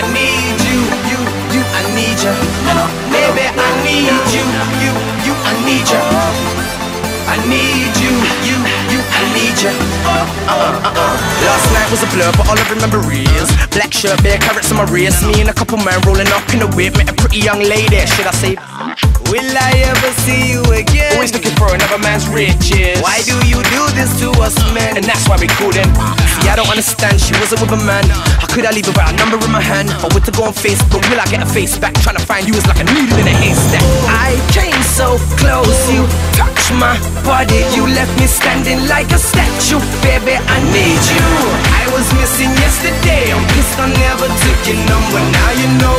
I need you, you, you, I need you. Baby, I need you, you, you, I need you. I need you, you, you, I need you. Uh, uh, uh, uh. Last night was a blur, but all I remember is black shirt, bare carats on my wrist. Me and a couple men rolling up in the whip, met a pretty young lady. Should I say? Will I ever see you man's riches. Why do you do this to us man? And that's why we couldn't. See, I don't understand. She wasn't with a man. How could I leave her without a number in my hand? Or with to go on Facebook? Will I get a face back? Trying to find you is like a needle in a haystack. I came so close, you touched my body. You left me standing like a statue. Baby, I need you. I was missing yesterday. I'm pissed I never took your number. Now you know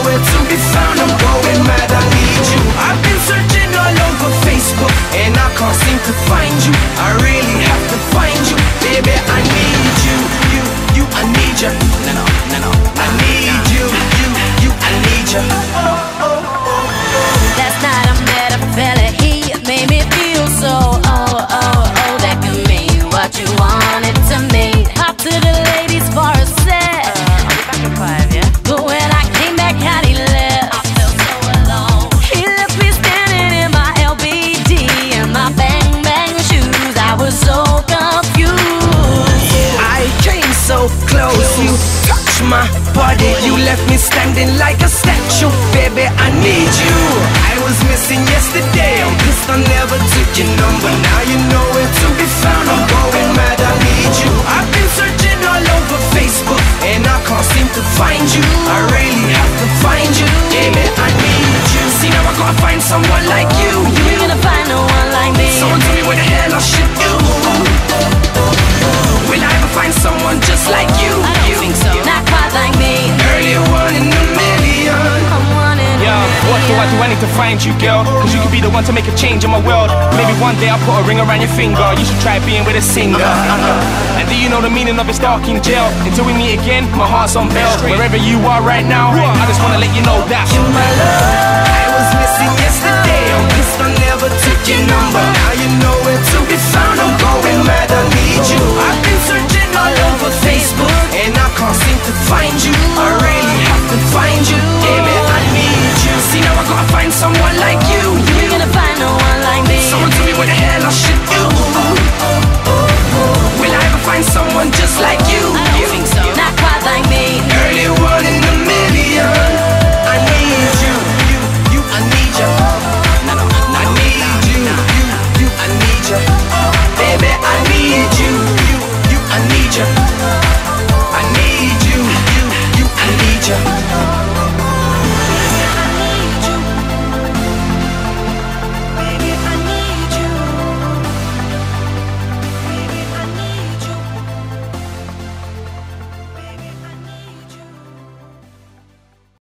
seem to find you. I really have to find you, baby. I need you, you, you. I need you. You left me standing like a statue, baby. I need you. I was missing yesterday. Oh, I'm pissed I never took your number. Now you know where to be found. I'm going mad. I need you. I've been searching all over Facebook and I can't seem to find you. I really have to find you, baby. I need you. See now I gotta find someone like you. You ain't gonna find no one like me. Someone tell me where the hell I do? I need to find you, girl. Cause you could be the one to make a change in my world. Maybe one day I'll put a ring around your finger. You should try being with a singer. And do you know the meaning of it's dark in jail? Until we meet again, my heart's on bail. Wherever you are right now, I just wanna let you know that. You my love. I was missing yesterday.